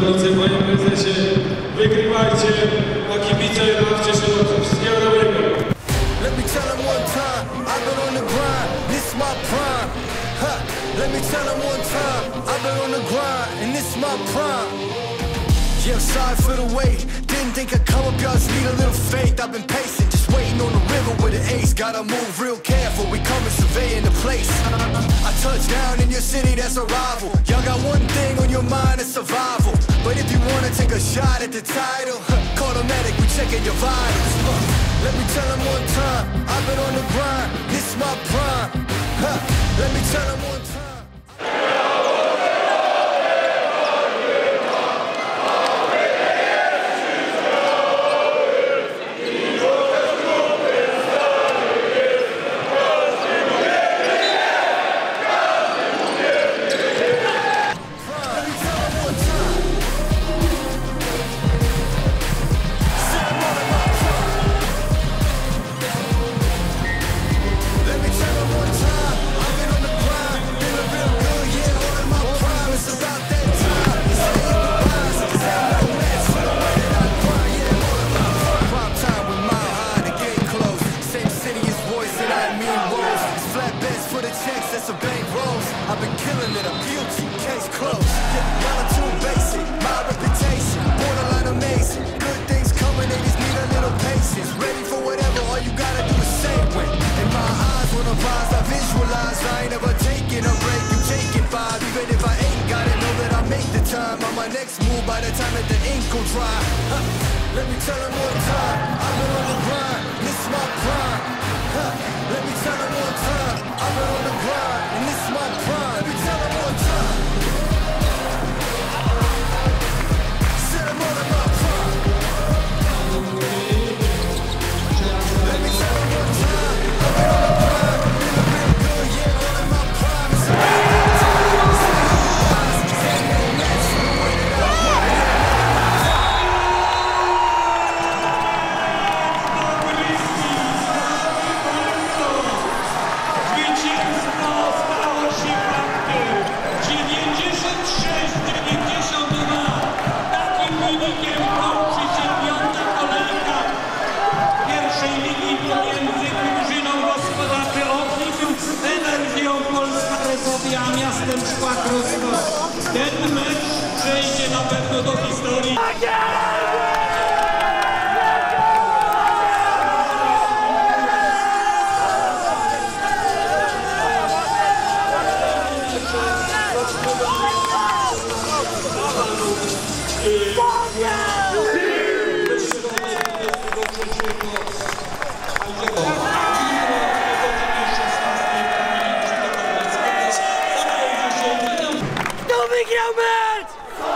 panie prezesie. Wygrywajcie, a kibice bawcie się. Let me tell him one time, I've been on the grind, this my prime. Huh. Let me tell him one time, I've been on the grind, and this my prime. Yeah, sorry for the wait. Didn't think I'd come up, y'all just need a little faith. I've been pacing, just waiting on the river with an ace. Gotta move real careful, we coming surveying the place. I touch down in your city, that's a rival. Y'all got one thing on your mind, it's survival. But if you wanna take a shot at the title, call the medic, we checking your vitals. Uh, Let me tell them one time, I've been on the grind, this my prime. Let me tell them one I've been killing it, I'm guilty, case closed. Yeah, y'all basic, my reputation, borderline amazing. Good things coming, they just need a little patience. Ready for whatever, all you gotta do is say when. In my eyes, when I'm rise, I visualize. I ain't ever taking a break, you taking five. Even if I ain't got it, know that I make the time. On my next move, by the time that the ink will dry. Huh. Let me tell them one Rosja miastem szpak rozkoszy. Ten mecz przejdzie na pewno do historii. It's